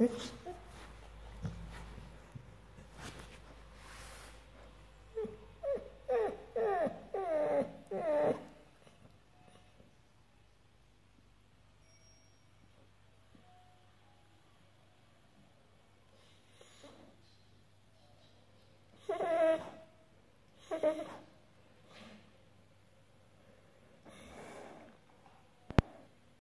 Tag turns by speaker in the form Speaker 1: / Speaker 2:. Speaker 1: Mm-hmm.